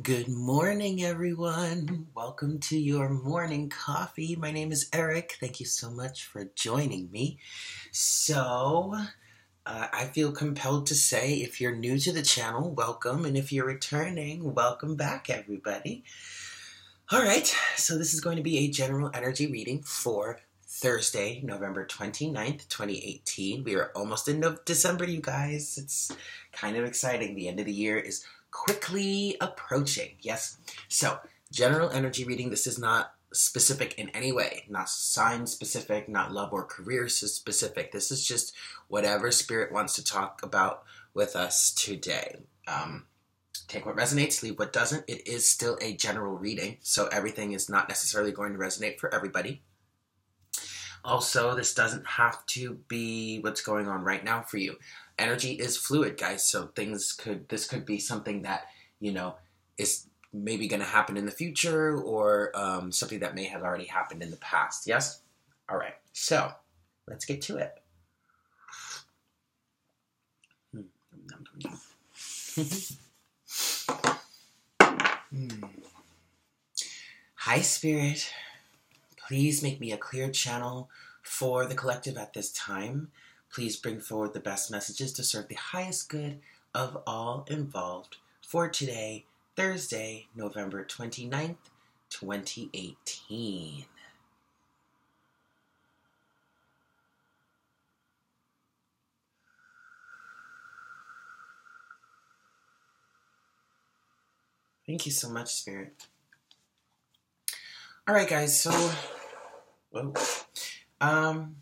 Good morning, everyone. Welcome to your morning coffee. My name is Eric. Thank you so much for joining me. So, uh, I feel compelled to say if you're new to the channel, welcome. And if you're returning, welcome back, everybody. All right, so this is going to be a general energy reading for Thursday, November 29th, 2018. We are almost in December, you guys. It's kind of exciting. The end of the year is quickly approaching. Yes. So, general energy reading. This is not specific in any way, not sign specific, not love or career specific. This is just whatever spirit wants to talk about with us today. Um, take what resonates, leave what doesn't. It is still a general reading, so everything is not necessarily going to resonate for everybody. Also, this doesn't have to be what's going on right now for you energy is fluid, guys. So things could this could be something that you know is maybe going to happen in the future or um, something that may have already happened in the past. Yes. All right. So let's get to it. Hi, Spirit. Please make me a clear channel for the collective at this time. Please bring forward the best messages to serve the highest good of all involved for today, Thursday, November 29th, 2018. Thank you so much, Spirit. All right, guys. So, whoa. Um,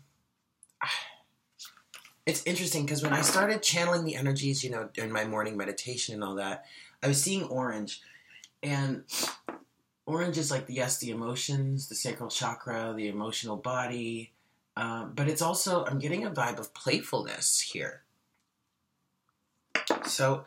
it's interesting because when I started channeling the energies, you know, during my morning meditation and all that, I was seeing orange, and orange is like yes, the emotions, the sacral chakra, the emotional body, um, but it's also I'm getting a vibe of playfulness here. So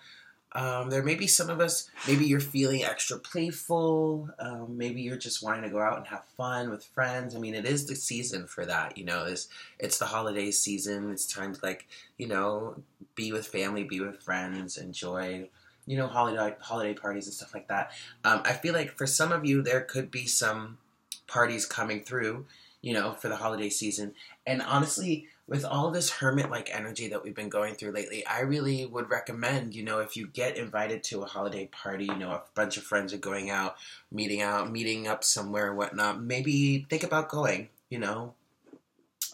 um, there may be some of us, maybe you're feeling extra playful. Um, maybe you're just wanting to go out and have fun with friends. I mean, it is the season for that, you know, it's, it's the holiday season. It's time to, like, you know, be with family, be with friends, enjoy, you know, holiday, holiday parties and stuff like that. Um, I feel like for some of you, there could be some parties coming through, you know, for the holiday season. And honestly, with all this hermit like energy that we've been going through lately, I really would recommend, you know, if you get invited to a holiday party, you know, a bunch of friends are going out, meeting out, meeting up somewhere, whatnot, maybe think about going, you know.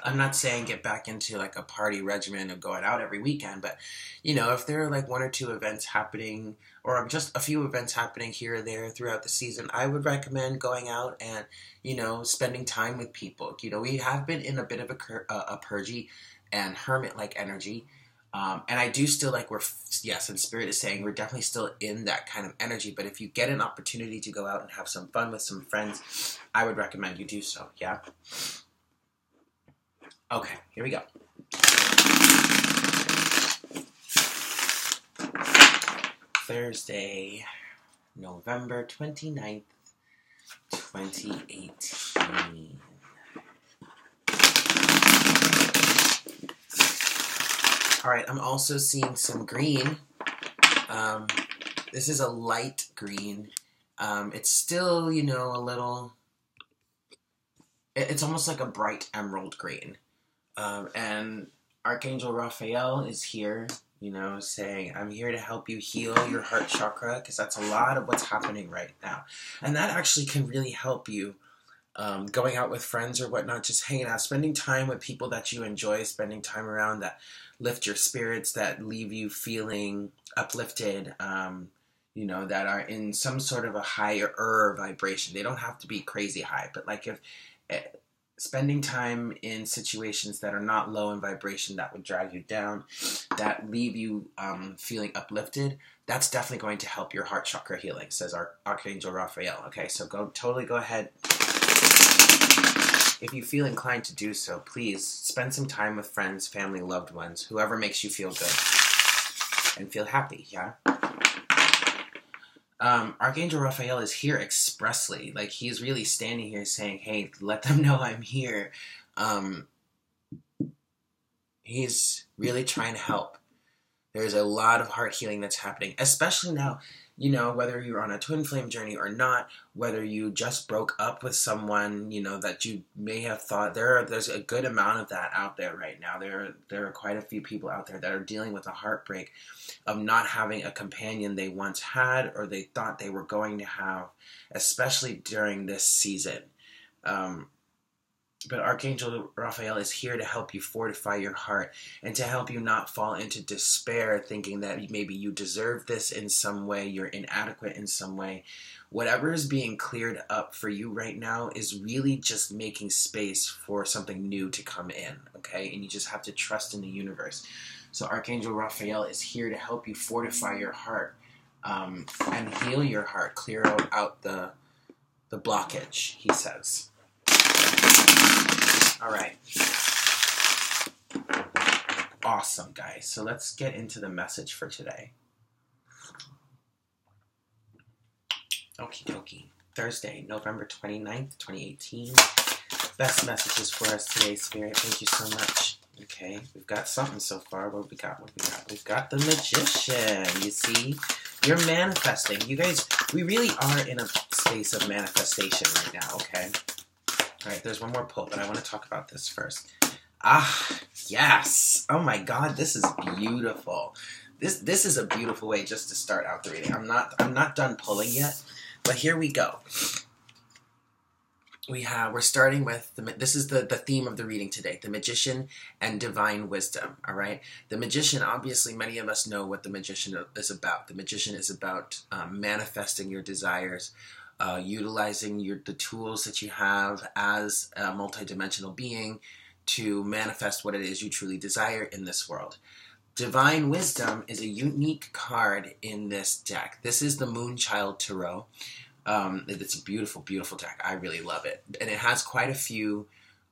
I'm not saying get back into like a party regimen of going out every weekend, but you know, if there are like one or two events happening or just a few events happening here or there throughout the season, I would recommend going out and, you know, spending time with people. You know, we have been in a bit of a, a purgy and hermit like energy. Um, and I do still like we're yes, and Spirit is saying we're definitely still in that kind of energy. But if you get an opportunity to go out and have some fun with some friends, I would recommend you do so. Yeah. Okay, here we go. Thursday, November 29th, 2018. All right, I'm also seeing some green. Um, this is a light green. Um, it's still, you know, a little. It's almost like a bright emerald green. Um, and Archangel Raphael is here, you know, saying, I'm here to help you heal your heart chakra because that's a lot of what's happening right now. And that actually can really help you um, going out with friends or whatnot, just hanging out, spending time with people that you enjoy, spending time around that lift your spirits, that leave you feeling uplifted. Um, you know, that are in some sort of a higher vibration. They don't have to be crazy high, but like if eh, spending time in situations that are not low in vibration that would drag you down, that leave you um, feeling uplifted, that's definitely going to help your heart chakra healing, says our Archangel Raphael. Okay, so go totally go ahead. If you feel inclined to do so, please spend some time with friends, family, loved ones, whoever makes you feel good and feel happy, yeah? Um, Archangel Raphael is here expressly. Like he's really standing here saying, "Hey, let them know I'm here." Um, he's really trying to help. There's a lot of heart healing that's happening, especially now you know, whether you're on a twin flame journey or not, whether you just broke up with someone, you know, that you may have thought there are, there's a good amount of that out there right now. There there are quite a few people out there that are dealing with a heartbreak of not having a companion they once had or they thought they were going to have, especially during this season. Um, but Archangel Raphael is here to help you fortify your heart and to help you not fall into despair, thinking that maybe you deserve this in some way, you're inadequate in some way. Whatever is being cleared up for you right now is really just making space for something new to come in, okay? And you just have to trust in the universe. So, Archangel Raphael is here to help you fortify your heart um, and heal your heart, clear out, out the, the blockage, he says. All right. Awesome, guys. So let's get into the message for today. Okie dokie. Thursday, November 29th, 2018. Best messages for us today, Spirit. Thank you so much. Okay, we've got something so far. What we got? What we got? We've got the magician. You see, you're manifesting. You guys, we really are in a space of manifestation right now. Okay, all right, there's one more pull, but I want to talk about this first. Ah, yes. Oh my God, this is beautiful. This this is a beautiful way just to start out the reading. I'm not I'm not done pulling yet, but here we go. We have we're starting with the this is the the theme of the reading today, the magician and divine wisdom. All right, the magician. Obviously, many of us know what the magician is about. The magician is about um, manifesting your desires uh, utilizing your the tools that you have as a multidimensional being to manifest what it is you truly desire in this world. Divine Wisdom is a unique card in this deck. This is the Moonchild Tarot. Um, it's a beautiful, beautiful deck. I really love it, and it has quite a few,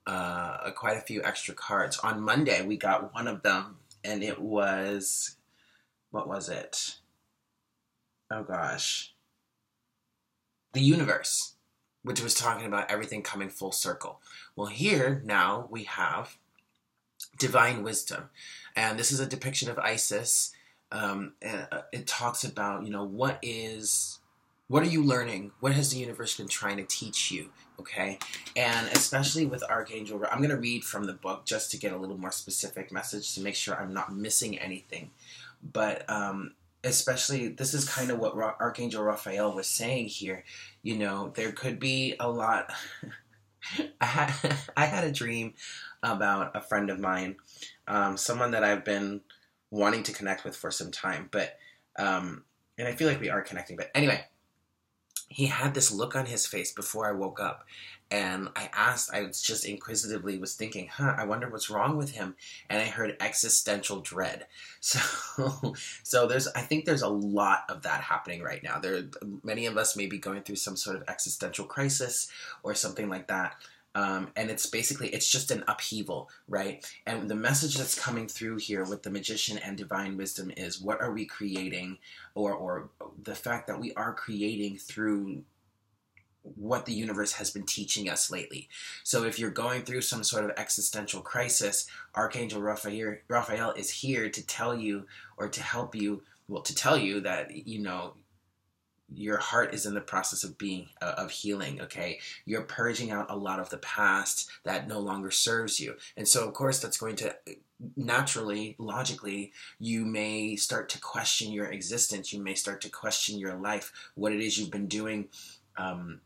uh, quite a few extra cards. On Monday, we got one of them, and it was, what was it? Oh gosh, the universe, which was talking about everything coming full circle. Well, here now we have divine wisdom, and this is a depiction of Isis. Um, uh, it talks about you know what is what are you learning? What has the universe been trying to teach you? Okay, and especially with Archangel, I'm going to read from the book just to get a little more specific message to make sure I'm not missing anything. But um, especially this is kind of what Archangel Raphael was saying here. You know, there could be a lot. I had I had a dream about a friend of mine, um, someone that I've been wanting to connect with for some time, but um, and I feel like we are connecting. But anyway, he had this look on his face before I woke up, and I asked, I was just inquisitively was thinking, huh, I wonder what's wrong with him. And I heard existential dread. So, so there's, I think there's a lot of that happening right now. There, many of us may be going through some sort of existential crisis or something like that. Um, and it's basically it's just an upheaval right and the message that's coming through here with the magician and divine wisdom is what are we creating or or the fact that we are creating through what the universe has been teaching us lately. So if you're going through some sort of existential crisis, Archangel Raphael, Raphael is here to tell you or to help you, well, to tell you that, you know, your heart is in the process of being uh, of healing okay you're purging out a lot of the past that no longer serves you and so of course that's going to naturally logically you may start to question your existence you may start to question your life what it is you've been doing um,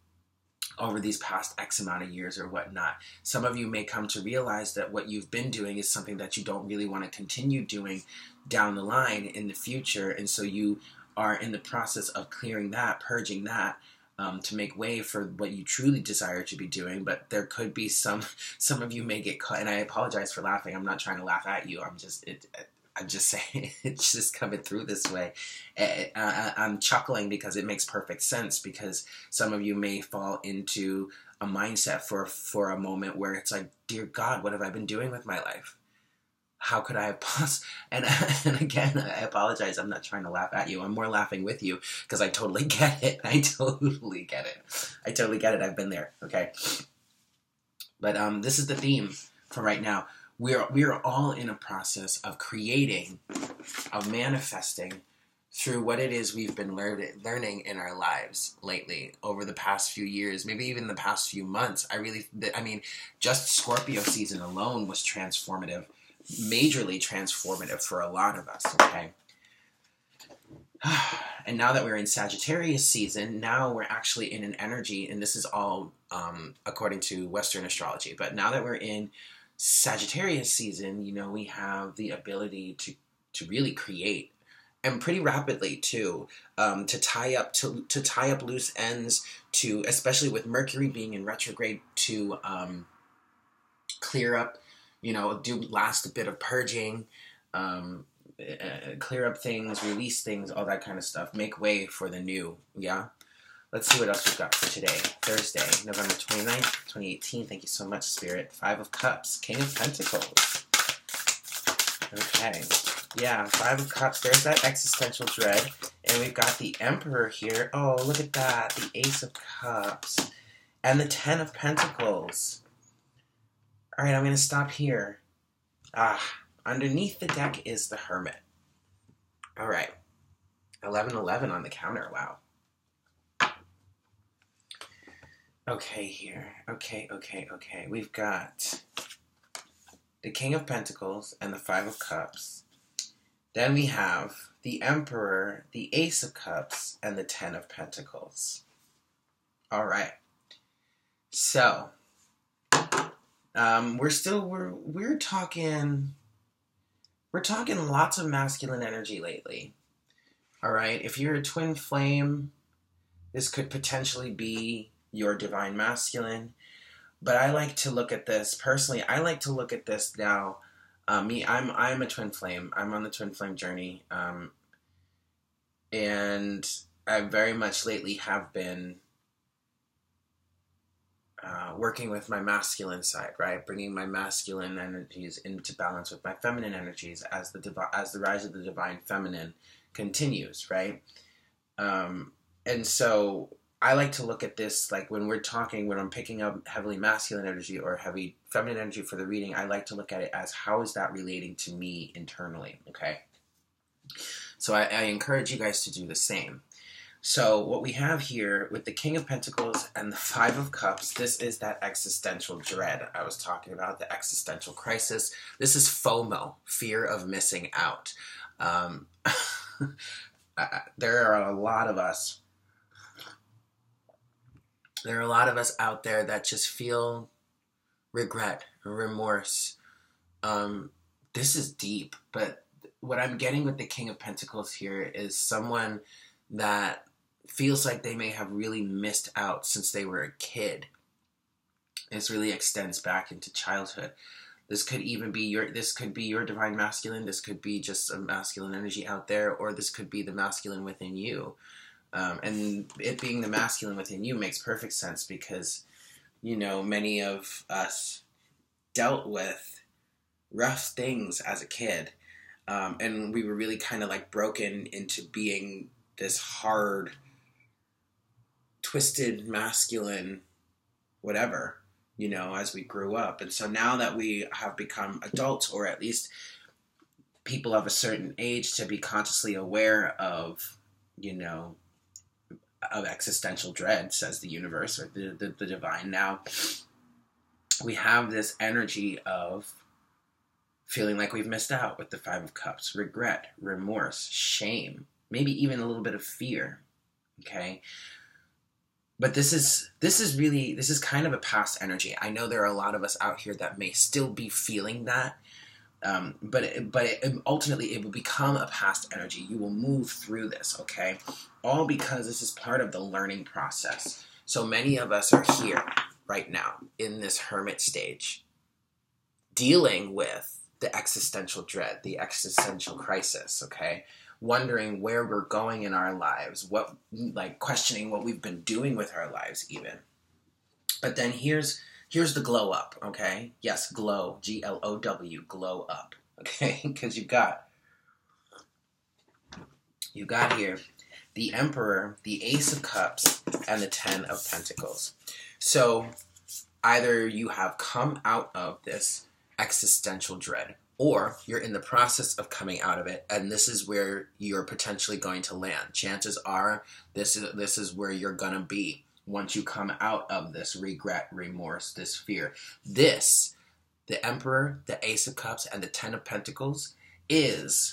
over these past X amount of years or whatnot. Some of you may come to realize that what you've been doing is something that you don't really want to continue doing down the line in the future. And so you are in the process of clearing that, purging that. Um, to make way for what you truly desire to be doing, but there could be some. Some of you may get caught, and I apologize for laughing. I'm not trying to laugh at you. I'm just it, I'm just saying it's just coming through this way. I'm chuckling because it makes perfect sense because some of you may fall into a mindset for for a moment where it's like, dear God, what have I been doing with my life? How could I have? And, and again, I apologize. I'm not trying to laugh at you. I'm more laughing with you because I totally get it. I totally get it. I totally get it. I've been there. Okay. But um, this is the theme for right now we're we're all in a process of creating, of manifesting through what it is we've been lear- learning in our lives lately over the past few years, maybe even the past few months. I really, I mean, just Scorpio season alone was transformative, majorly transformative for a lot of us. Okay. And now that we're in Sagittarius season, now we're actually in an energy, and this is all um, according to Western astrology. But now that we're in Sagittarius season, you know, we have the ability to to really create and pretty rapidly too um, to tie up to, to tie up loose ends to especially with mercury being in retrograde to um, clear up you know do last a bit of purging um, uh, clear up things release things all that kind of stuff make way for the new yeah let's see what else we've got for today thursday november 29th 2018 thank you so much spirit five of cups king of pentacles okay yeah, Five of Cups. There's that existential dread. And we've got the Emperor here. Oh, look at that. The Ace of Cups. And the Ten of Pentacles. Alright, I'm going to stop here. Ah, underneath the deck is the Hermit. Alright. 1111 on the counter. Wow. Okay, here. Okay, okay, okay. We've got the King of Pentacles and the Five of Cups. Then we have the Emperor, the Ace of Cups, and the Ten of Pentacles. All right. So, um, we're still we're we're talking we're talking lots of masculine energy lately. All right. If you're a twin flame, this could potentially be your divine masculine. But I like to look at this personally. I like to look at this now uh, me, I'm I'm a twin flame. I'm on the twin flame journey, um, and I very much lately have been uh, working with my masculine side, right? Bringing my masculine energies into balance with my feminine energies as the divi- as the rise of the divine feminine continues, right? Um, and so I like to look at this like when we're talking, when I'm picking up heavily masculine energy or heavy feminine energy for the reading, I like to look at it as how is that relating to me internally, okay? So I, I encourage you guys to do the same. So what we have here with the King of Pentacles and the Five of Cups, this is that existential dread I was talking about, the existential crisis. This is FOMO, fear of missing out. Um, there are a lot of us there are a lot of us out there that just feel regret, remorse. Um, this is deep, but what I'm getting with the King of Pentacles here is someone that feels like they may have really missed out since they were a kid. This really extends back into childhood. This could even be your this could be your divine masculine, this could be just a masculine energy out there, or this could be the masculine within you. Um, and it being the masculine within you makes perfect sense because, you know, many of us dealt with rough things as a kid. Um, and we were really kind of like broken into being this hard, twisted, masculine, whatever, you know, as we grew up. And so now that we have become adults, or at least people of a certain age, to be consciously aware of, you know, of existential dread, says the universe or the, the, the divine. Now, we have this energy of feeling like we've missed out with the Five of Cups, regret, remorse, shame, maybe even a little bit of fear. Okay. But this is this is really this is kind of a past energy. I know there are a lot of us out here that may still be feeling that, um, but it, but it, ultimately it will become a past energy. You will move through this, okay? All because this is part of the learning process. So many of us are here right now in this hermit stage, dealing with the existential dread, the existential crisis, okay? Wondering where we're going in our lives, what like questioning what we've been doing with our lives even. But then here's Here's the glow up, okay? Yes, glow, G L O W, glow up, okay? Because you've got you got here the Emperor, the Ace of Cups, and the Ten of Pentacles. So either you have come out of this existential dread, or you're in the process of coming out of it, and this is where you're potentially going to land. Chances are this is this is where you're gonna be once you come out of this regret, remorse, this fear. This, the Emperor, the Ace of Cups, and the Ten of Pentacles, is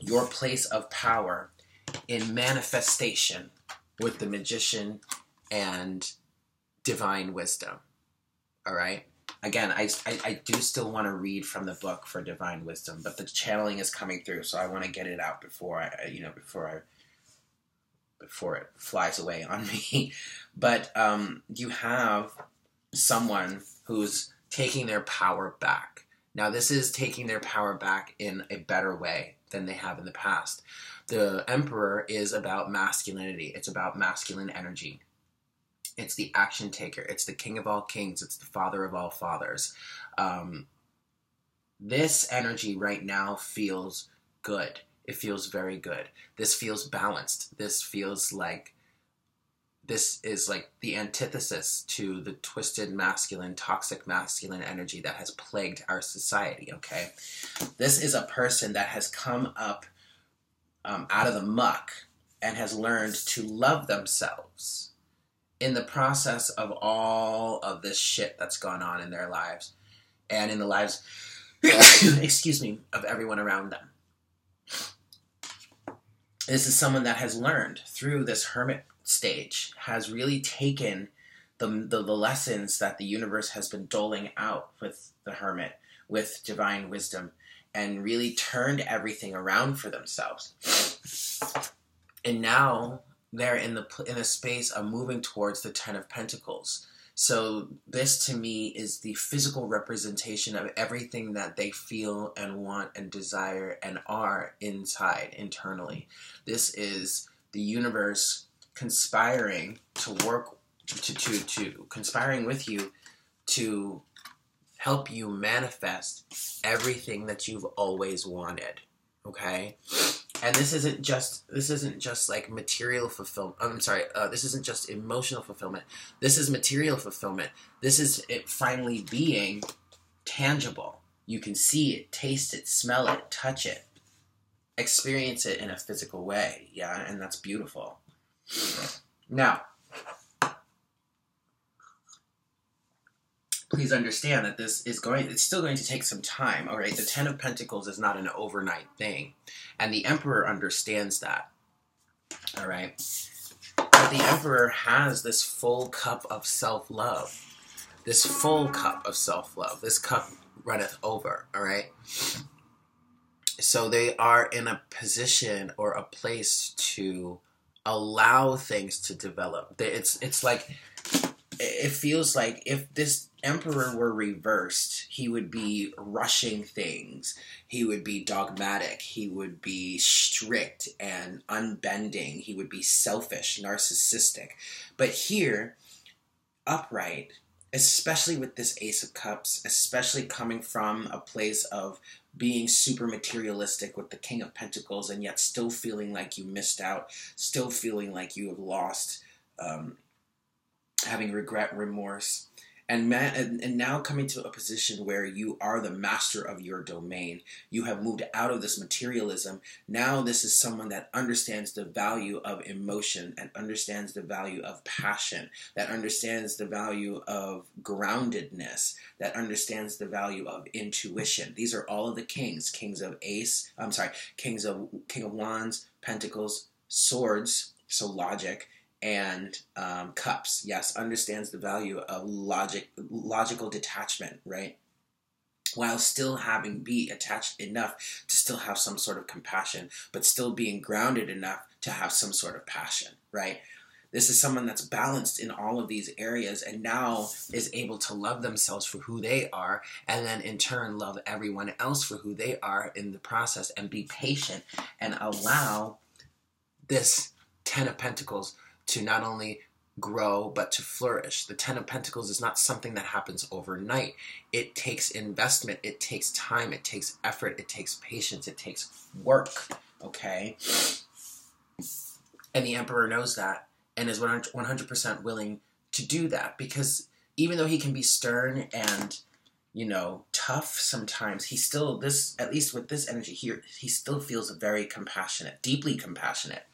your place of power in manifestation with the magician and divine wisdom. All right. Again, I, I, I do still want to read from the book for divine wisdom, but the channeling is coming through, so I want to get it out before I, you know, before I, before it flies away on me. But um, you have someone who's taking their power back. Now, this is taking their power back in a better way than they have in the past. The Emperor is about masculinity, it's about masculine energy. It's the action taker. It's the king of all kings. It's the father of all fathers. Um, this energy right now feels good. It feels very good. This feels balanced. This feels like this is like the antithesis to the twisted masculine, toxic masculine energy that has plagued our society, okay? This is a person that has come up um, out of the muck and has learned to love themselves in the process of all of this shit that's gone on in their lives and in the lives, excuse me, of everyone around them. This is someone that has learned through this hermit stage, has really taken the, the, the lessons that the universe has been doling out with the hermit, with divine wisdom, and really turned everything around for themselves. And now they're in the in the space of moving towards the Ten of Pentacles. So this to me is the physical representation of everything that they feel and want and desire and are inside internally. This is the universe conspiring to work to to to conspiring with you to help you manifest everything that you've always wanted. Okay? And this isn't just this isn't just like material fulfillment i'm sorry uh, this isn't just emotional fulfillment. This is material fulfillment. This is it finally being tangible. You can see it taste it smell it touch it experience it in a physical way yeah and that's beautiful. Now please understand that this is going it's still going to take some time all right? The 10 of pentacles is not an overnight thing and the emperor understands that all right? But the emperor has this full cup of self-love this full cup of self-love. This cup runneth over all right? So they are in a position or a place to allow things to develop. It's it's like it feels like if this emperor were reversed, he would be rushing things. He would be dogmatic. He would be strict and unbending. He would be selfish, narcissistic. But here, upright, especially with this Ace of Cups, especially coming from a place of being super materialistic with the King of Pentacles and yet still feeling like you missed out, still feeling like you have lost. Um, having regret, remorse, and, man, and, and now coming to a position where you are the master of your domain. You have moved out of this materialism. Now, this is someone that understands the value of emotion and understands the value of passion, that understands the value of groundedness, that understands the value of intuition. These are all of the kings kings of ace, I'm sorry, kings of king of wands, pentacles, swords, so logic, and um, cups. Yes understands the value of logic logical detachment right? While still having be attached enough to still have some sort of compassion but still being grounded enough to have some sort of passion right? This is someone that's balanced in all of these areas and now is able to love themselves for who they are and then in turn love everyone else for who they are in the process and be patient and allow this 10 of pentacles to not only grow but to flourish. The Ten of Pentacles is not something that happens overnight. It takes investment, it takes time, it takes effort, it takes patience, it takes work. Okay? And the Emperor knows that and is 100% willing to do that because even though he can be stern and you know, tough sometimes, he still this at least with this energy here, he still feels very compassionate, deeply compassionate.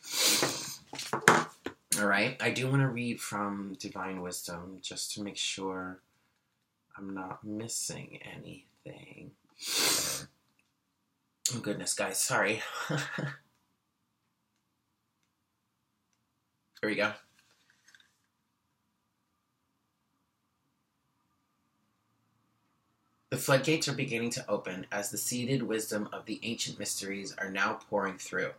All right, I do want to read from Divine Wisdom just to make sure I'm not missing anything. Oh goodness, guys, sorry. Here we go. The floodgates are beginning to open as the seeded wisdom of the ancient mysteries are now pouring through.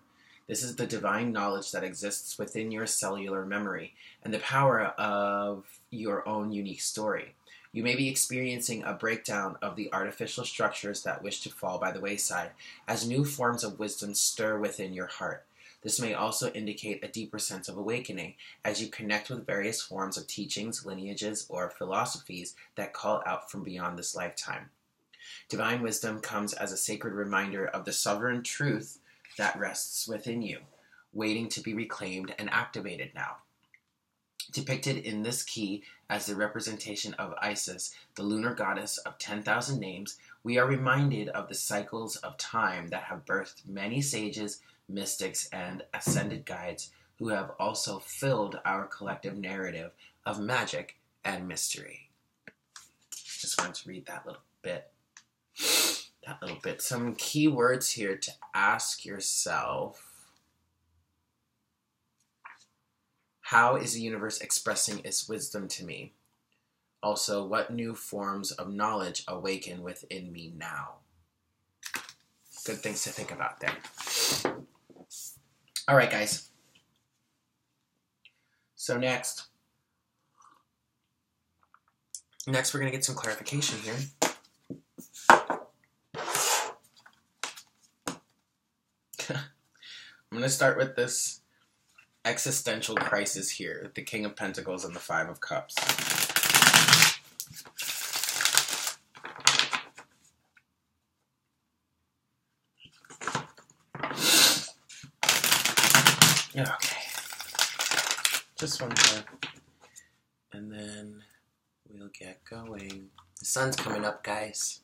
This is the divine knowledge that exists within your cellular memory and the power of your own unique story. You may be experiencing a breakdown of the artificial structures that wish to fall by the wayside as new forms of wisdom stir within your heart. This may also indicate a deeper sense of awakening as you connect with various forms of teachings, lineages, or philosophies that call out from beyond this lifetime. Divine wisdom comes as a sacred reminder of the sovereign truth that rests within you, waiting to be reclaimed and activated now. Depicted in this key as the representation of Isis, the lunar goddess of 10,000 names, we are reminded of the cycles of time that have birthed many sages, mystics, and ascended guides who have also filled our collective narrative of magic and mystery. Just wanted to read that little bit. That little bit. Some key words here to ask yourself. How is the universe expressing its wisdom to me? Also, what new forms of knowledge awaken within me now? Good things to think about there. All right, guys. So next, next we're gonna get some clarification here. I'm gonna start with this existential crisis here: the King of Pentacles and the Five of Cups. Okay. Just one more. And then we'll get going. The sun's coming up, guys.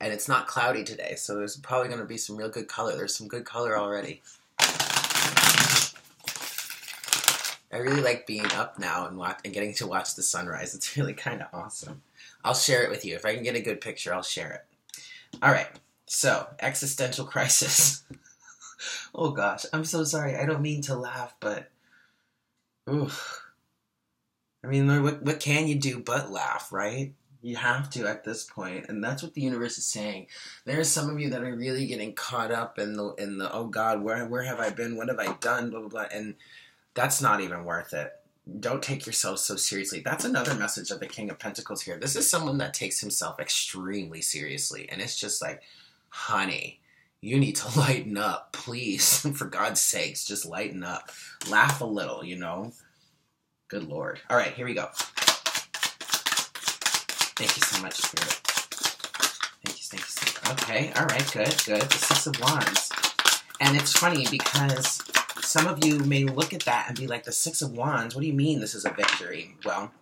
And it's not cloudy today, so there's probably going to be some real good color. There's some good color already. I really like being up now and watch, and getting to watch the sunrise. It's really kind of awesome. I'll share it with you. If I can get a good picture, I'll share it. All right. So, existential crisis. oh gosh, I'm so sorry. I don't mean to laugh, but oof. I mean, what what can you do but laugh, right? You have to at this point, and that's what the universe is saying. There are some of you that are really getting caught up in the in the oh God, where where have I been? What have I done? Blah blah blah, and that's not even worth it. Don't take yourself so seriously. That's another message of the King of Pentacles here. This is someone that takes himself extremely seriously, and it's just like, honey, you need to lighten up, please. For God's sakes, just lighten up. Laugh a little, you know? Good Lord. All right, here we go. Thank you so much, Spirit. Thank you, thank you, thank. Okay, all right, good, good. The Six of Wands. And it's funny because some of you may look at that and be like, the Six of Wands, what do you mean this is a victory? Well,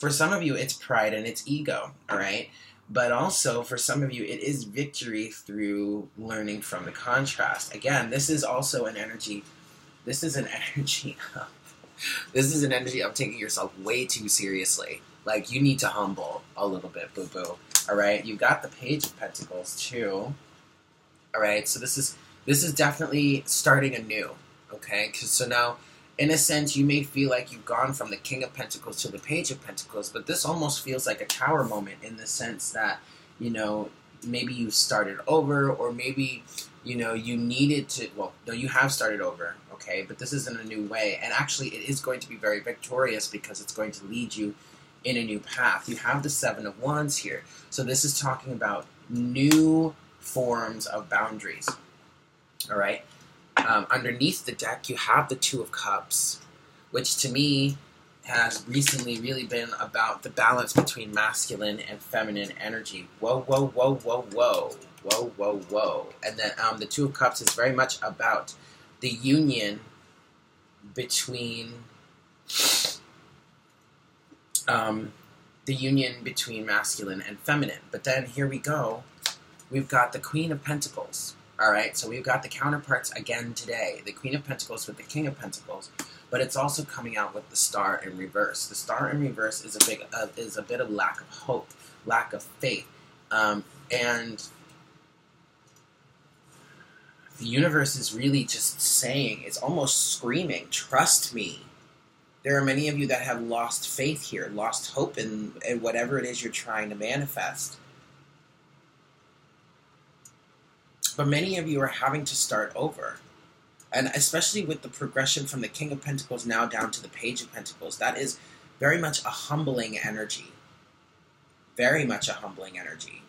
for some of you, it's pride and it's ego, all right? But also, for some of you, it is victory through learning from the contrast. Again, this is also an energy. This is an energy of. This is an energy of taking yourself way too seriously. Like, you need to humble a little bit, boo boo. All right? You've got the Page of Pentacles, too. All right? So, this is. This is definitely starting anew, okay? Cause, so now, in a sense, you may feel like you've gone from the King of Pentacles to the Page of Pentacles, but this almost feels like a tower moment in the sense that, you know, maybe you started over, or maybe, you know, you needed to, well, no, you have started over, okay, but this is in a new way. And actually, it is going to be very victorious because it's going to lead you in a new path. You have the Seven of Wands here. So this is talking about new forms of boundaries. All right. Um, underneath the deck, you have the Two of Cups, which to me has recently really been about the balance between masculine and feminine energy. Whoa, whoa, whoa, whoa, whoa, whoa, whoa, whoa. And then um, the Two of Cups is very much about the union between um, the union between masculine and feminine. But then here we go. We've got the Queen of Pentacles. All right, so we've got the counterparts again today. The Queen of Pentacles with the King of Pentacles, but it's also coming out with the Star in reverse. The Star in reverse is a big uh, is a bit of lack of hope, lack of faith, um, and the universe is really just saying, it's almost screaming, trust me. There are many of you that have lost faith here, lost hope in, in whatever it is you're trying to manifest. But many of you are having to start over. And especially with the progression from the King of Pentacles now down to the Page of Pentacles, that is very much a humbling energy. Very much a humbling energy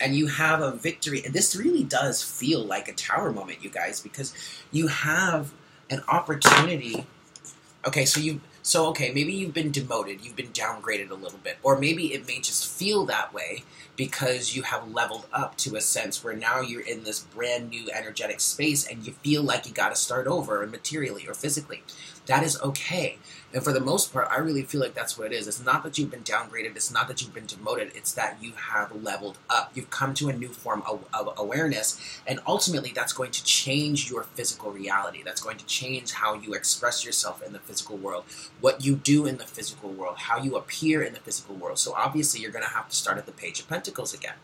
and you have a victory. And this really does feel like a tower moment, you guys, because you have an opportunity. Okay, so you so okay, maybe you've been demoted, you've been downgraded a little bit, or maybe it may just feel that way because you have leveled up to a sense where now you're in this brand new energetic space and you feel like you got to start over materially or physically. That is okay and for the most part, I really feel like that's what it is. It's not that you've been downgraded. It's not that you've been demoted. It's that you have leveled up. You've come to a new form of, of, awareness. And ultimately, that's going to change your physical reality. That's going to change how you express yourself in the physical world, what you do in the physical world, how you appear in the physical world. So obviously, you're going to have to start at the Page of Pentacles again.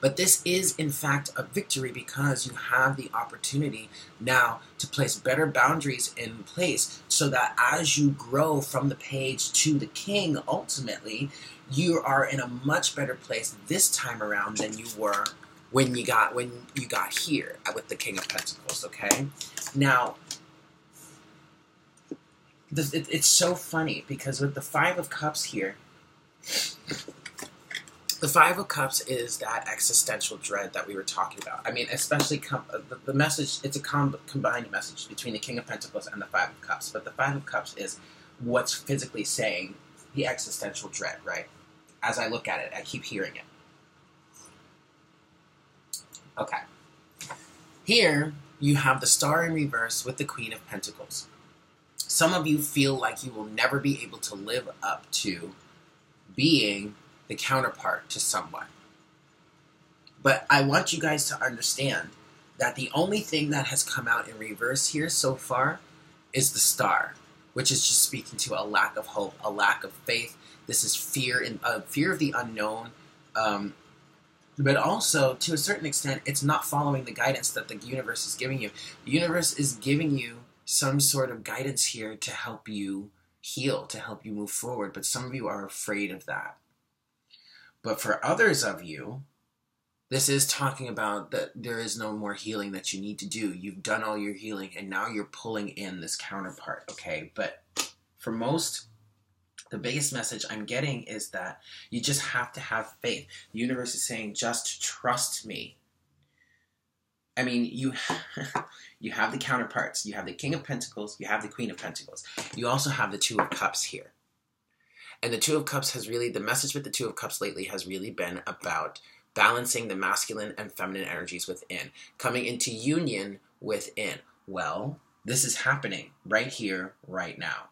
But this is, in fact, a victory because you have the opportunity now to place better boundaries in place so that as you grow from the page to the king, ultimately, you are in a much better place this time around than you were when you got when you got here with the king of pentacles okay? Now it's so funny because with the five of cups here the Five of Cups is that existential dread that we were talking about. I mean, especially com- uh, the, the, message, it's a com- combined message between the King of Pentacles and the Five of Cups. But the Five of Cups is what's physically saying the existential dread, right? As I look at it, I keep hearing it. Okay. Here, you have the Star in reverse with the Queen of Pentacles. Some of you feel like you will never be able to live up to being the counterpart to someone. But I want you guys to understand that the only thing that has come out in reverse here so far is the star, which is just speaking to a lack of hope, a lack of faith. This is fear and uh, fear of the unknown. Um, but also, to a certain extent, it's not following the guidance that the universe is giving you. The universe is giving you some sort of guidance here to help you heal, to help you move forward. But some of you are afraid of that. But for others of you, this is talking about that there is no more healing that you need to do. You've done all your healing and now you're pulling in this counterpart, okay? But for most, the biggest message I'm getting is that you just have to have faith. The universe is saying, just trust me. I mean, you you have the counterparts. You have the King of Pentacles, you have the Queen of Pentacles. You also have the Two of Cups here. And the Two of Cups has really, the message with the Two of Cups lately has really been about balancing the masculine and feminine energies within, coming into union within. Well, this is happening right here, right now.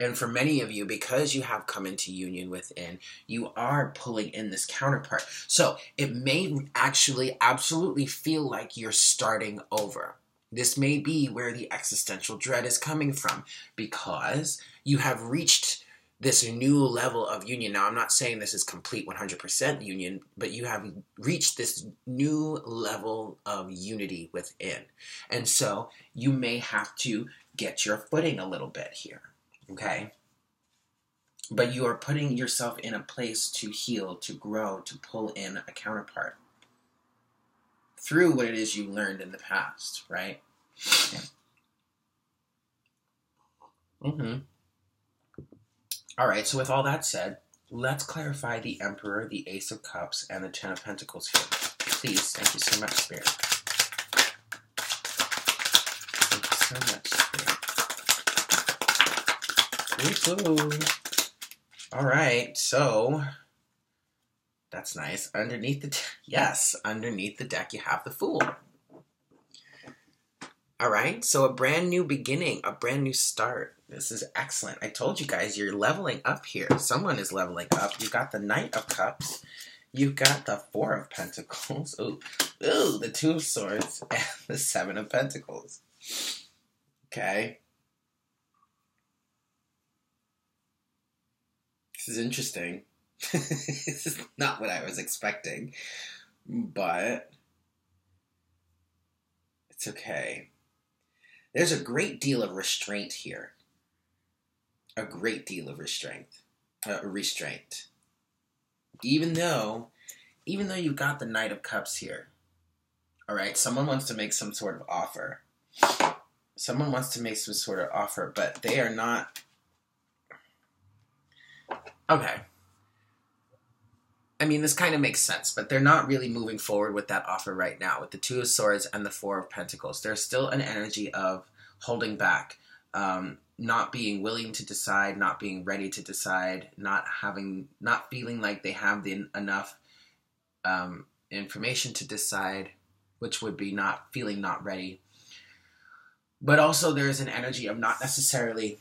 And for many of you, because you have come into union within, you are pulling in this counterpart. So it may actually absolutely feel like you're starting over. This may be where the existential dread is coming from because you have reached this new level of union. Now, I'm not saying this is complete 100% union, but you have reached this new level of unity within. And so you may have to get your footing a little bit here, okay? But you are putting yourself in a place to heal, to grow, to pull in a counterpart through what it is you learned in the past, right? Mm-hmm. All right, so with all that said, let's clarify the Emperor, the Ace of Cups, and the Ten of Pentacles here. Please, thank you so much, Spirit. Thank you so much, Spirit. All right, so that's nice. Underneath the, yes, underneath the deck you have the Fool. All right, so a brand new beginning, a brand new start. This is excellent. I told you guys you're leveling up here. Someone is leveling up. You got the Knight of Cups. You've got the Four of Pentacles. Ooh, ooh, the Two of Swords and the Seven of Pentacles. Okay. This is interesting. this is not what I was expecting, but it's okay. There's a great deal of restraint here. A great deal of restraint. Uh, restraint. Even though, even though you've got the Knight of Cups here, all right, someone wants to make some sort of offer. Someone wants to make some sort of offer, but they are not. Okay. I mean, this kind of makes sense, but they're not really moving forward with that offer right now. With the Two of Swords and the Four of Pentacles, there's still an energy of holding back, um, not being willing to decide, not being ready to decide, not having, not feeling like they have the enough um, information to decide, which would be not feeling not ready. But also, there's an energy of not necessarily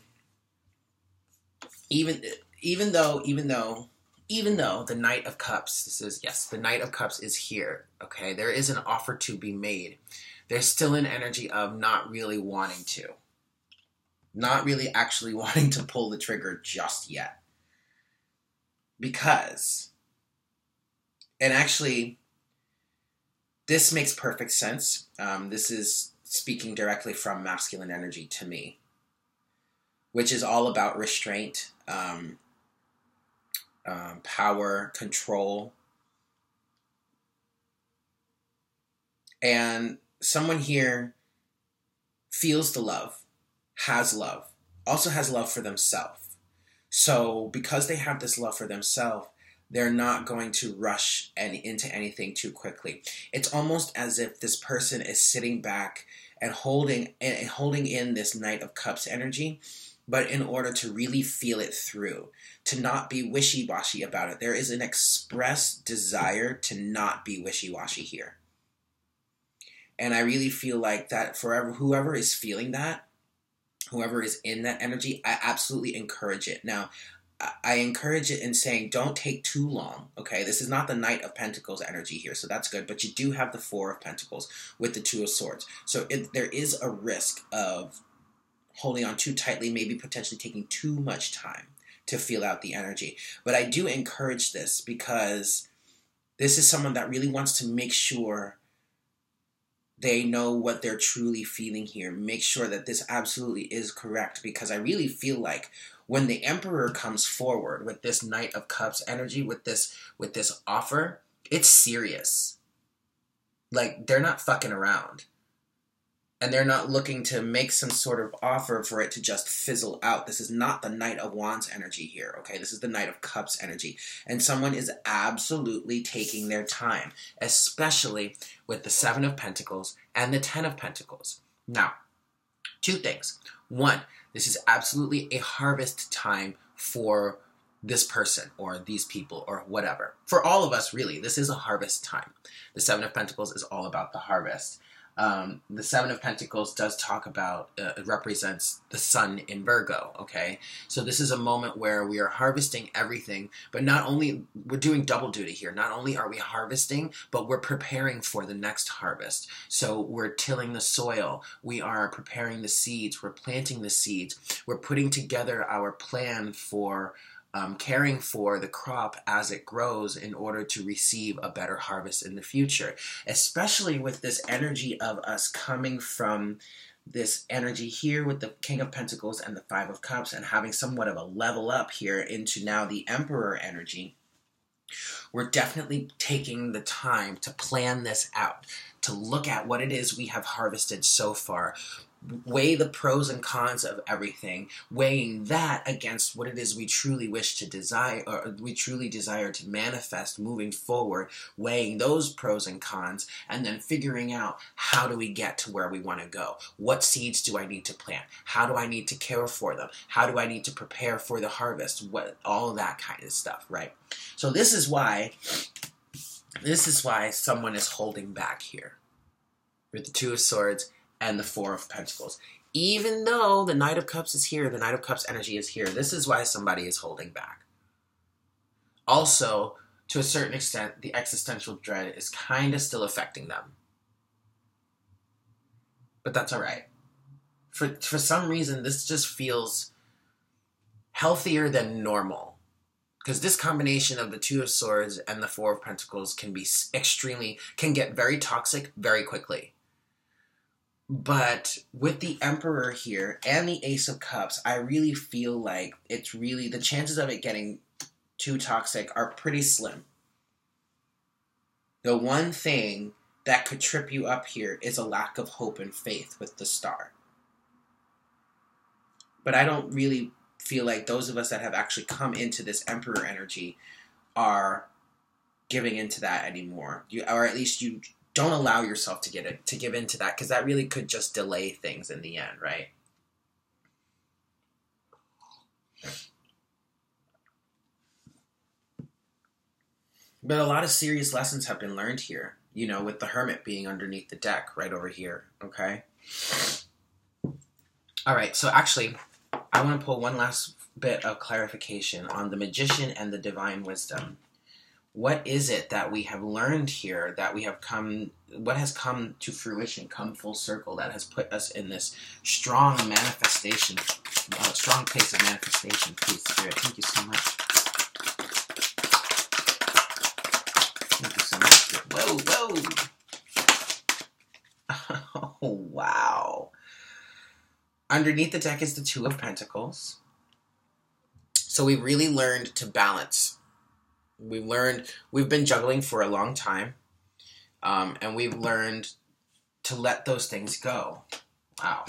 even even though even though even though the Knight of Cups, this is, yes, the Knight of Cups is here, okay? There is an offer to be made. There's still an energy of not really wanting to. Not really actually wanting to pull the trigger just yet. Because, and actually, this makes perfect sense. Um, this is speaking directly from masculine energy to me, which is all about restraint. Um, um, power, control. And someone here feels the love, has love, also has love for themselves. So, because they have this love for themselves, they're not going to rush any, into anything too quickly. It's almost as if this person is sitting back and holding and holding in this Knight of Cups energy but in order to really feel it through, to not be wishy washy about it. There is an express desire to not be wishy washy here. And I really feel like that forever, whoever is feeling that, whoever is in that energy, I absolutely encourage it. Now, I encourage it in saying don't take too long. Okay, this is not the Knight of Pentacles energy here, so that's good. But you do have the Four of Pentacles with the Two of Swords, so it, there is a risk of holding on too tightly, maybe potentially taking too much time to feel out the energy. But I do encourage this because this is someone that really wants to make sure they know what they're truly feeling here. Make sure that this absolutely is correct because I really feel like when the emperor comes forward with this knight of cups energy with this with this offer, it's serious. Like they're not fucking around and they're not looking to make some sort of offer for it to just fizzle out. This is not the Knight of Wands energy here, okay? This is the Knight of Cups energy. And someone is absolutely taking their time, especially with the Seven of Pentacles and the Ten of Pentacles. Now, two things. One, this is absolutely a harvest time for this person or these people or whatever. For all of us, really, this is a harvest time. The Seven of Pentacles is all about the harvest. Um, the Seven of Pentacles does talk about, uh, it represents the sun in Virgo, okay? So this is a moment where we are harvesting everything, but not only, we're doing double duty here. Not only are we harvesting, but we're preparing for the next harvest. So we're tilling the soil, we are preparing the seeds, we're planting the seeds, we're putting together our plan for um, caring for the crop as it grows in order to receive a better harvest in the future. Especially with this energy of us coming from this energy here with the King of Pentacles and the Five of Cups and having somewhat of a level up here into now the Emperor energy. We're definitely taking the time to plan this out, to look at what it is we have harvested so far, weigh the pros and cons of everything, weighing that against what it is we truly wish to desire, or we truly desire to manifest moving forward, weighing those pros and cons, and then figuring out how do we get to where we want to go? What seeds do I need to plant? How do I need to care for them? How do I need to prepare for the harvest? What all that kind of stuff, right? So this is why this is why someone is holding back here with the two of swords and the Four of Pentacles. Even though the Knight of Cups is here, the Knight of Cups energy is here, this is why somebody is holding back. Also, to a certain extent, the existential dread is kind of still affecting them. But that's all right. For, for some reason, this just feels healthier than normal. Because this combination of the Two of Swords and the Four of Pentacles can be extremely, can get very toxic very quickly. But with the Emperor here and the Ace of Cups, I really feel like it's really, the chances of it getting too toxic are pretty slim. The one thing that could trip you up here is a lack of hope and faith with the star. But I don't really feel like those of us that have actually come into this emperor energy are giving into that anymore. You, or at least you don't allow yourself to get it to give into that because that really could just delay things in the end, right? But a lot of serious lessons have been learned here, you know, with the hermit being underneath the deck right over here, okay? All right, so actually, I want to pull one last bit of clarification on the magician and the divine wisdom. What is it that we have learned here that we have come, what has come to fruition, come full circle, that has put us in this strong manifestation, uh, strong place of manifestation? Please, Spirit, thank you so much. thank you so much Whoa, whoa. Oh, wow. Underneath the deck is the Two of Pentacles. So we really learned to balance. We've learned, we've been juggling for a long time. Um, and we've learned to let those things go. Wow.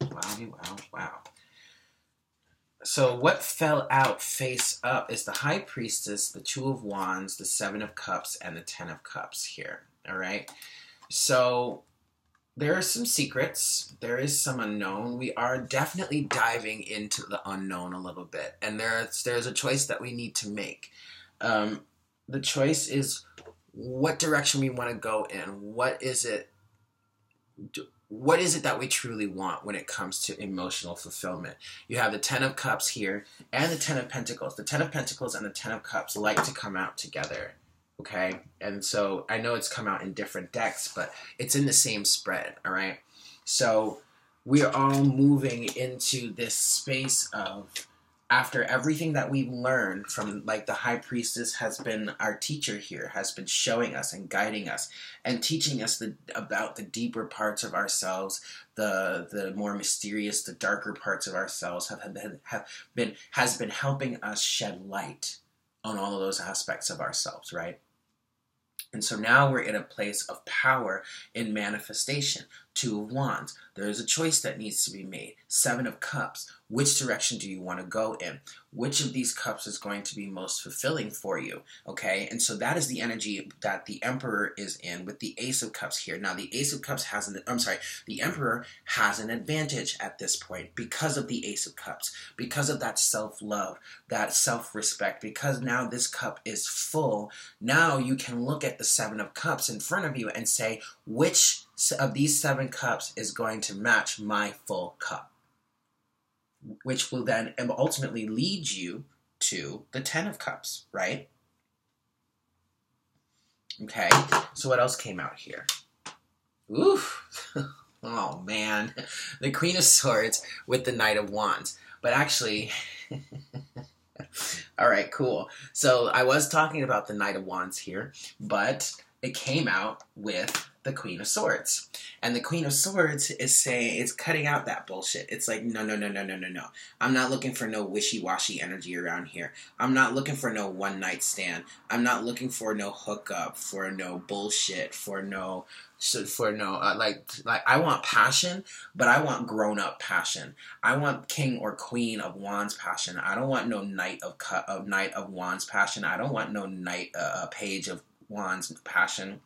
Wow, wow, wow. So what fell out face up is the High Priestess, the Two of Wands, the Seven of Cups, and the Ten of Cups here. All right. So there are some secrets. There is some unknown. We are definitely diving into the unknown a little bit, and there's there's a choice that we need to make. Um, the choice is what direction we want to go in. What is it? what is it that we truly want when it comes to emotional fulfillment? You have the Ten of Cups here and the Ten of Pentacles. The Ten of Pentacles and the Ten of Cups like to come out together. Okay? And so I know it's come out in different decks, but it's in the same spread. All right? So we are all moving into this space of after everything that we've learned from like the high priestess has been our teacher here has been showing us and guiding us and teaching us the, about the deeper parts of ourselves the the more mysterious the darker parts of ourselves have, have been, have been has been helping us shed light on all of those aspects of ourselves right and so now we're in a place of power in manifestation. Two of Wands. There is a choice that needs to be made. Seven of Cups. Which direction do you want to go in? Which of these cups is going to be most fulfilling for you? Okay, and so that is the energy that the Emperor is in with the Ace of Cups here. Now, the Ace of Cups has an, I'm sorry, the Emperor has an advantage at this point because of the Ace of Cups, because of that self love, that self respect, because now this cup is full. Now you can look at the Seven of Cups in front of you and say, which of these seven cups is going to match my full cup? Which will then ultimately lead you to the Ten of Cups, right? Okay, so what else came out here? Oof. oh man. The Queen of Swords with the Knight of Wands. But actually, all right, cool. So I was talking about the Knight of Wands here, but it came out with the Queen of Swords. And the Queen of Swords is saying, it's cutting out that bullshit. It's like, no, no, no, no, no, no, no. I'm not looking for no wishy washy energy around here. I'm not looking for no one night stand. I'm not looking for no hookup, for no bullshit, for no. For no, uh, like, like I want passion, but I want grown up passion. I want king or queen of wands passion. I don't want no knight of cut of knight of wands passion. I don't want no knight uh, page of wands passion.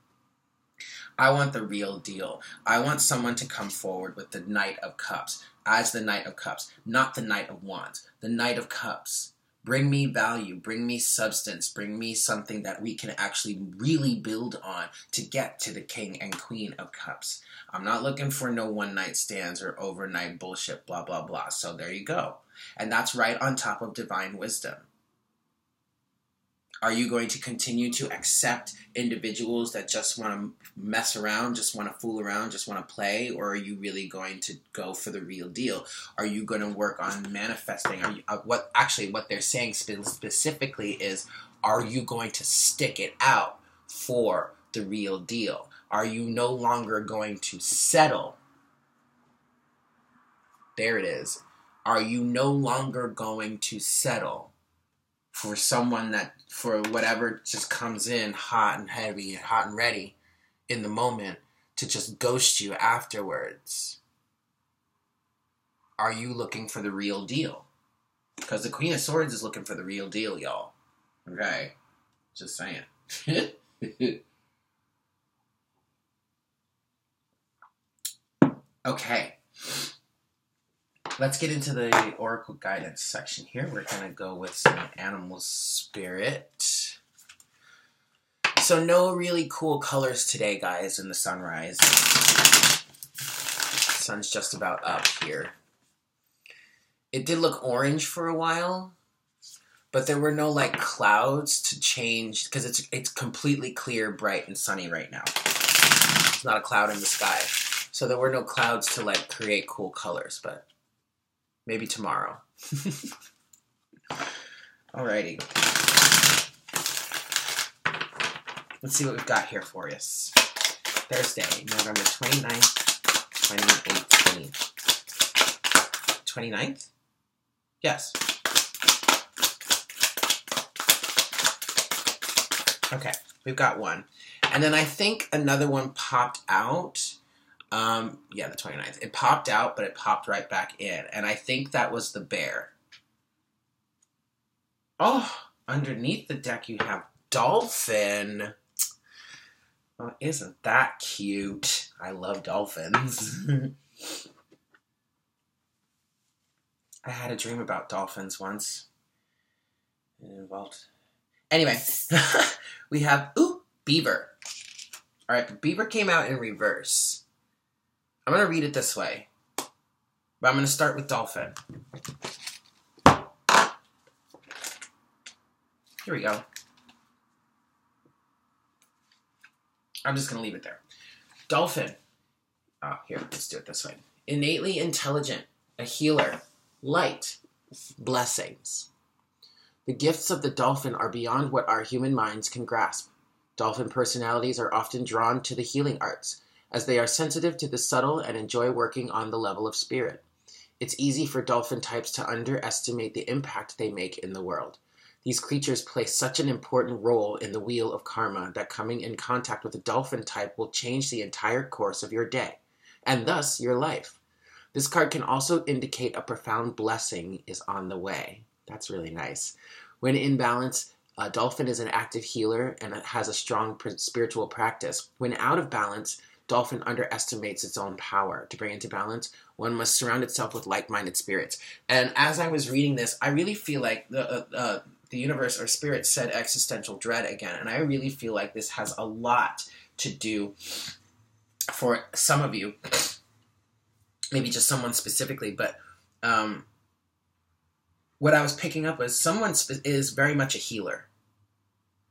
I want the real deal. I want someone to come forward with the Knight of Cups as the Knight of Cups, not the Knight of Wands. The Knight of Cups Bring me value, bring me substance, bring me something that we can actually really build on to get to the king and queen of cups. I'm not looking for no one night stands or overnight bullshit, blah, blah, blah. So there you go. And that's right on top of divine wisdom. Are you going to continue to accept individuals that just want to mess around, just want to fool around, just want to play, or are you really going to go for the real deal? Are you going to work on manifesting? Are you, uh, what actually what they're saying spe- specifically is, are you going to stick it out for the real deal? Are you no longer going to settle? There it is. Are you no longer going to settle? for someone that for whatever just comes in hot and heavy and hot and ready in the moment to just ghost you afterwards. Are you looking for the real deal? Because the queen of swords is looking for the real deal y'all. Okay? Just saying. Okay. Let's get into the oracle guidance section here. We're going to go with some animal spirit. So no really cool colors today, guys, in the sunrise. Sun's just about up here. It did look orange for a while, but there were no like clouds to change because it's it's completely clear, bright, and sunny right now. It's not a cloud in the sky. So there were no clouds to like create cool colors, but Maybe tomorrow. Alrighty. Let's see what we've got here for us. Thursday, November 29th, 2018. 29th? Yes. Okay, we've got one. And then I think another one popped out um, yeah, the 29th. It popped out, but it popped right back in. And I think that was the bear. Oh, underneath the deck you have Dolphin. Oh, isn't that cute? I love dolphins. I had a dream about dolphins once. It involved. Anyway, we have, ooh, Beaver. All right, Beaver came out in reverse. I'm going to read it this way, but I'm going to start with dolphin. Here we go. I'm just going to leave it there. Dolphin. Oh, here, let's do it this way. Innately intelligent, a healer, light, blessings. The gifts of the dolphin are beyond what our human minds can grasp. Dolphin personalities are often drawn to the healing arts, as they are sensitive to the subtle and enjoy working on the level of spirit. It's easy for dolphin types to underestimate the impact they make in the world. These creatures play such an important role in the wheel of karma that coming in contact with a dolphin type will change the entire course of your day, and thus your life. This card can also indicate a profound blessing is on the way. That's really nice. When in balance, a dolphin is an active healer and has a strong spiritual practice. When out of balance, dolphin underestimates its own power. To bring into balance, one must surround itself with like-minded spirits. And as I was reading this, I really feel like the uh, uh, the universe or spirit said existential dread again, and I really feel like this has a lot to do for some of you, maybe just someone specifically, but. Um, what I was picking up was someone is very much a healer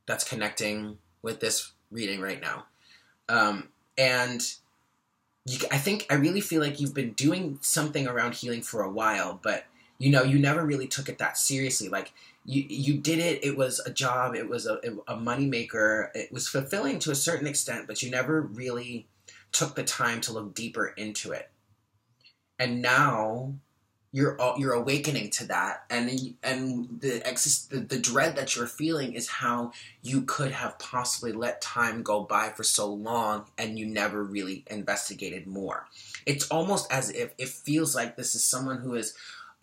that's connecting with this reading right now. Um, and you, I think I really feel like you've been doing something around healing for a while, but you know you never really took it that seriously. Like you you did it. It was a job. It was a a money maker. It was fulfilling to a certain extent, but you never really took the time to look deeper into it. And now you're you're awakening to that and and the, exist, the the dread that you're feeling is how you could have possibly let time go by for so long and you never really investigated more it's almost as if it feels like this is someone who is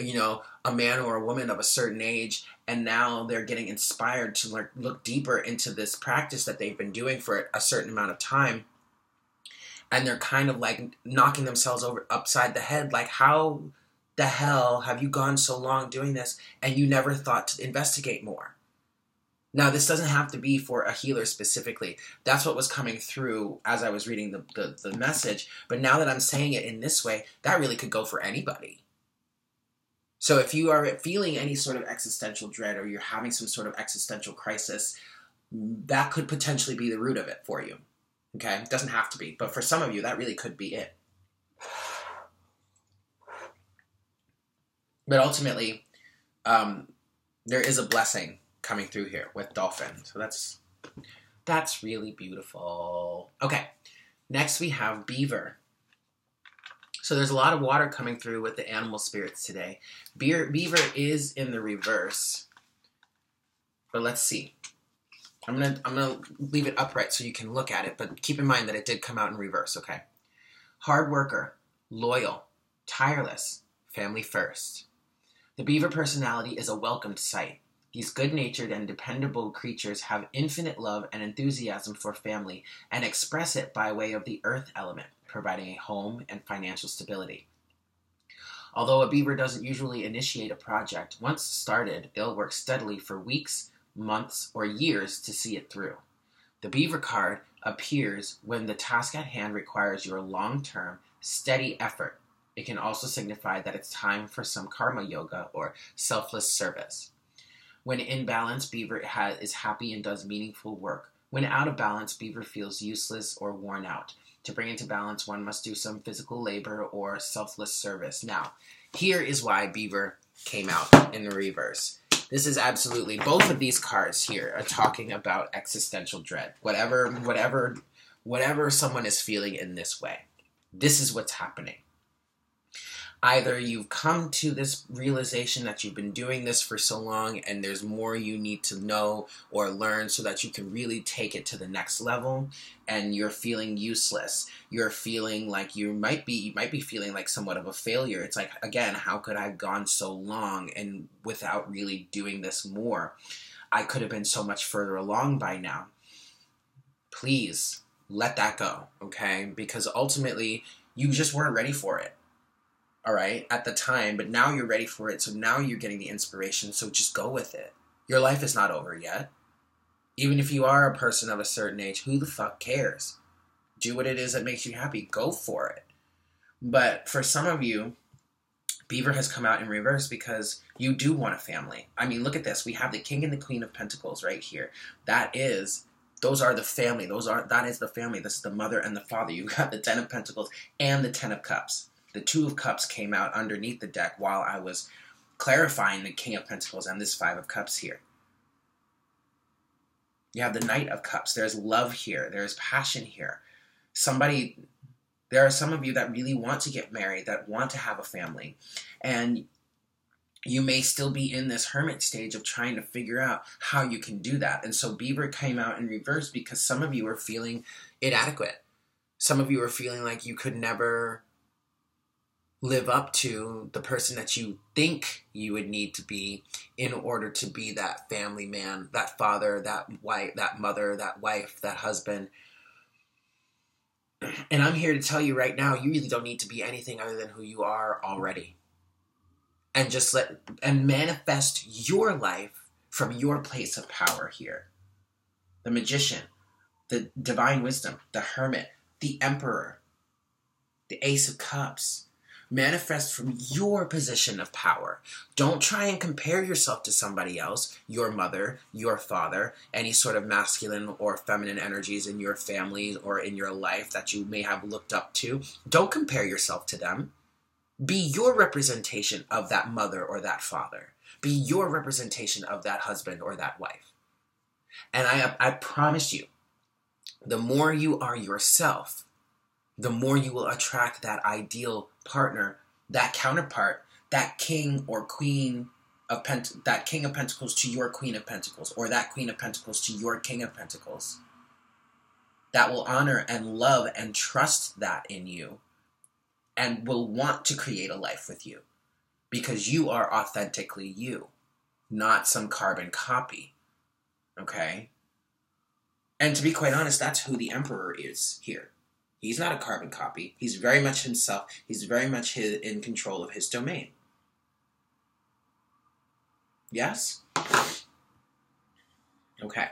you know a man or a woman of a certain age and now they're getting inspired to look, look deeper into this practice that they've been doing for a certain amount of time and they're kind of like knocking themselves over upside the head like how the hell have you gone so long doing this and you never thought to investigate more? Now, this doesn't have to be for a healer specifically. That's what was coming through as I was reading the, the, the, message. But now that I'm saying it in this way, that really could go for anybody. So if you are feeling any sort of existential dread or you're having some sort of existential crisis, that could potentially be the root of it for you. Okay? It doesn't have to be. But for some of you, that really could be it. But ultimately, um, there is a blessing coming through here with dolphin. So that's that's really beautiful. Okay, next we have beaver. So there's a lot of water coming through with the animal spirits today. Beaver, beaver is in the reverse, but let's see. I'm gonna I'm gonna leave it upright so you can look at it, but keep in mind that it did come out in reverse. Okay, hard worker, loyal, tireless, family first. The beaver personality is a welcomed sight. These good natured and dependable creatures have infinite love and enthusiasm for family and express it by way of the earth element, providing a home and financial stability. Although a beaver doesn't usually initiate a project, once started, it'll work steadily for weeks, months, or years to see it through. The beaver card appears when the task at hand requires your long term, steady effort. It can also signify that it's time for some karma yoga or selfless service. When in balance, Beaver ha- is happy and does meaningful work. When out of balance, Beaver feels useless or worn out. To bring into balance, one must do some physical labor or selfless service. Now, here is why Beaver came out in the reverse. This is absolutely both of these cards here are talking about existential dread. Whatever, whatever, whatever someone is feeling in this way, this is what's happening either you've come to this realization that you've been doing this for so long and there's more you need to know or learn so that you can really take it to the next level and you're feeling useless. You're feeling like you might be you might be feeling like somewhat of a failure. It's like again how could i have gone so long and without really doing this more? I could have been so much further along by now. Please let that go okay? Because ultimately you just weren't ready for it all right, at the time, but now you're ready for it. So now you're getting the inspiration. So just go with it. Your life is not over yet. Even if you are a person of a certain age, who the fuck cares? Do what it is that makes you happy. Go for it. But for some of you, Beaver has come out in reverse because you do want a family. I mean, look at this. We have the King and the Queen of Pentacles right here. That is those are the family. Those are that is the family. This is the mother and the father. You got the Ten of Pentacles and the Ten of Cups the Two of Cups came out underneath the deck while I was clarifying the King of Pentacles and this Five of Cups here. You have the Knight of Cups. There's love here. There's passion here. Somebody, there are some of you that really want to get married, that want to have a family. And you may still be in this hermit stage of trying to figure out how you can do that. And so Beaver came out in reverse because some of you are feeling inadequate. Some of you are feeling like you could never live up to the person that you think you would need to be in order to be that family man, that father, that wife, that mother, that wife, that husband. And I'm here to tell you right now, you really don't need to be anything other than who you are already. And just let and manifest your life from your place of power here. The magician, the divine wisdom, the hermit, the emperor, the ace of cups, Manifest from your position of power. Don't try and compare yourself to somebody else, your mother, your father, any sort of masculine or feminine energies in your family or in your life that you may have looked up to. Don't compare yourself to them. Be your representation of that mother or that father. Be your representation of that husband or that wife. And I, I promise you, the more you are yourself, the more you will attract that ideal partner, that counterpart, that king or queen of pent- that king of pentacles to your queen of pentacles or that queen of pentacles to your king of pentacles that will honor and love and trust that in you and will want to create a life with you because you are authentically you not some carbon copy okay? And to be quite honest that's who the emperor is here He's not a carbon copy. He's very much himself. He's very much his, in control of his domain. Yes? Okay.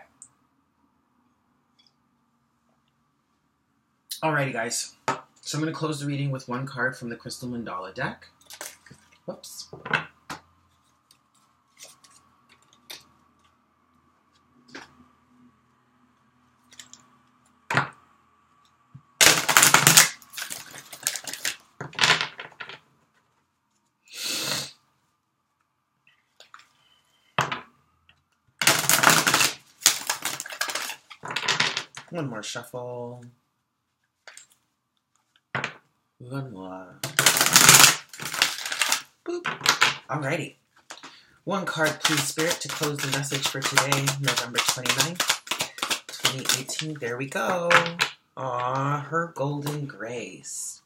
Alrighty, guys. So I'm going to close the reading with one card from the Crystal Mandala deck. Whoops. One more shuffle. One more. Boop. Alrighty. One card, please, Spirit, to close the message for today, November 29th, 2018. There we go. Aw, her golden grace.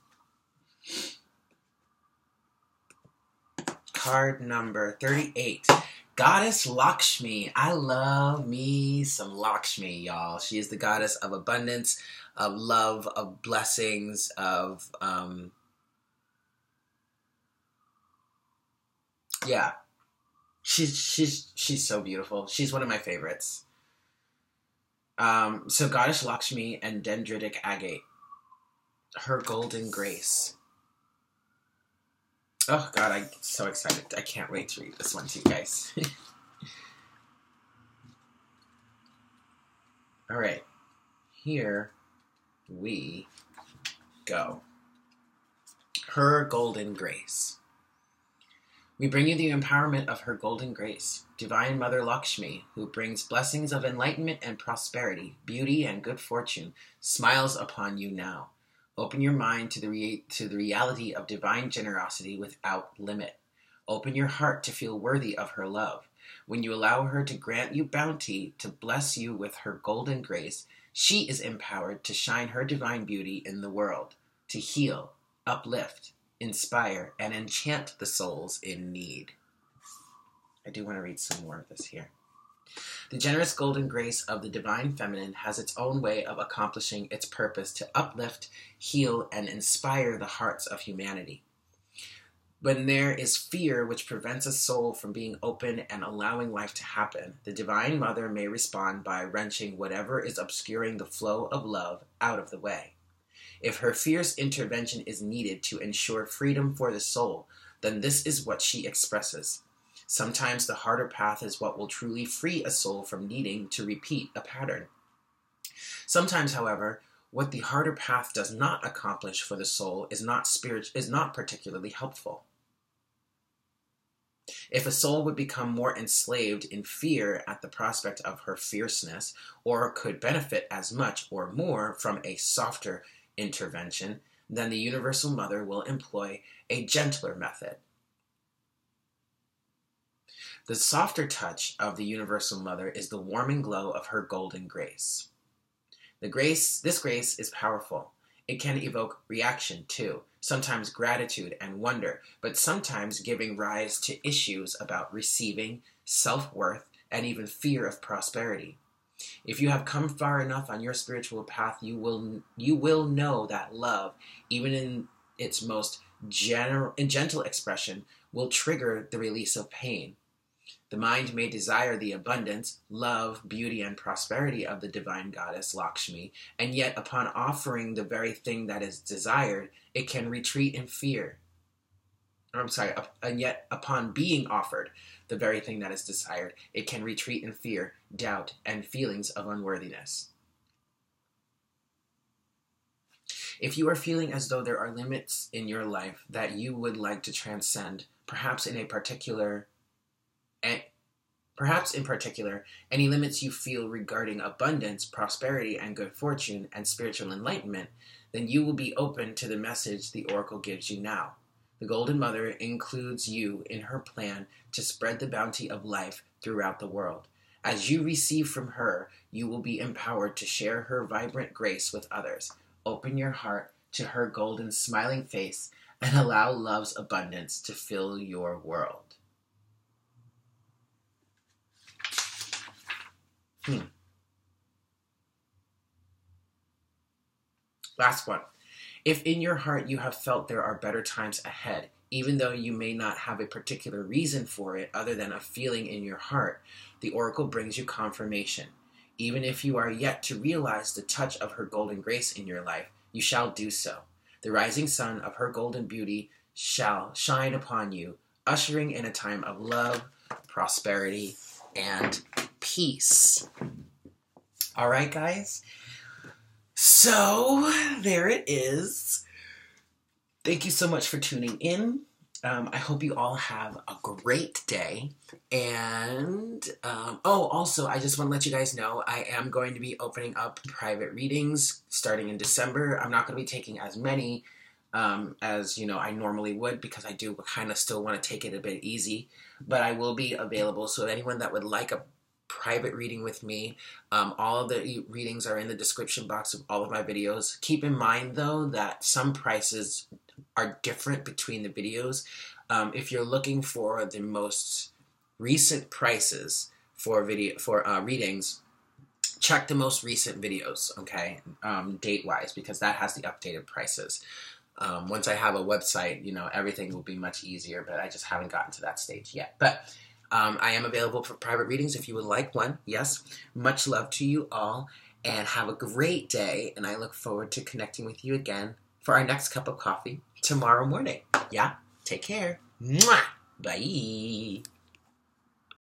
Card number 38. Goddess Lakshmi. I love me some Lakshmi, y'all. She is the goddess of abundance, of love, of blessings, of um Yeah. She's she's she's so beautiful. She's one of my favorites. Um so Goddess Lakshmi and Dendritic Agate. Her golden grace. Oh god, I'm so excited. I can't wait to read this one to you guys. All right. Here we go. Her golden grace. We bring you the empowerment of her golden grace, Divine Mother Lakshmi, who brings blessings of enlightenment and prosperity, beauty and good fortune, smiles upon you now. Open your mind to the, to the reality of divine generosity without limit. Open your heart to feel worthy of her love. When you allow her to grant you bounty, to bless you with her golden grace, she is empowered to shine her divine beauty in the world, to heal, uplift, inspire, and enchant the souls in need. I do want to read some more of this here. The generous golden grace of the divine feminine has its own way of accomplishing its purpose to uplift, heal, and inspire the hearts of humanity. When there is fear which prevents a soul from being open and allowing life to happen, the Divine Mother may respond by wrenching whatever is obscuring the flow of love out of the way. If her fierce intervention is needed to ensure freedom for the soul, then this is what she expresses. Sometimes the harder path is what will truly free a soul from needing to repeat a pattern. Sometimes, however, what the harder path does not accomplish for the soul is not spirit is not particularly helpful. If a soul would become more enslaved in fear at the prospect of her fierceness, or could benefit as much or more from a softer intervention, then the Universal Mother will employ a gentler method. The softer touch of the Universal Mother is the warming glow of her golden grace. The grace, this grace is powerful. It can evoke reaction too, sometimes gratitude and wonder, but sometimes giving rise to issues about receiving, self worth, and even fear of prosperity. If you have come far enough on your spiritual path, you will you will know that love, even in its most general, gentle expression, will trigger the release of pain. The mind may desire the abundance, love, beauty, and prosperity of the divine goddess Lakshmi, and yet upon offering the very thing that is desired, it can retreat in fear. I'm sorry, and yet upon being offered the very thing that is desired, it can retreat in fear, doubt, and feelings of unworthiness. If you are feeling as though there are limits in your life that you would like to transcend, perhaps in a particular Perhaps in particular, any limits you feel regarding abundance, prosperity, and good fortune and spiritual enlightenment, then you will be open to the message the oracle gives you now. The Golden Mother includes you in her plan to spread the bounty of life throughout the world. As you receive from her, you will be empowered to share her vibrant grace with others. Open your heart to her golden smiling face and allow love's abundance to fill your world. Hmm. Last one. If in your heart you have felt there are better times ahead, even though you may not have a particular reason for it other than a feeling in your heart, the oracle brings you confirmation. Even if you are yet to realize the touch of her golden grace in your life, you shall do so. The rising sun of her golden beauty shall shine upon you, ushering in a time of love, prosperity, and peace. All right, guys. So there it is. Thank you so much for tuning in. Um, I hope you all have a great day. And um, oh, also, I just want to let you guys know I am going to be opening up private readings starting in December. I'm not going to be taking as many um, as you know I normally would because I do kind of still want to take it a bit easy. But I will be available. So anyone that would like a private reading with me. Um, all of the readings are in the description box of all of my videos. Keep in mind though that some prices are different between the videos. Um, if you're looking for the most recent prices for video for uh, readings, check the most recent videos, okay, um, date wise, because that has the updated prices. Um, once I have a website, you know, everything will be much easier, but I just haven't gotten to that stage yet. But um, I am available for private readings if you would like one. Yes. Much love to you all and have a great day. And I look forward to connecting with you again for our next cup of coffee tomorrow morning. Yeah. Take care. Mwah. Bye.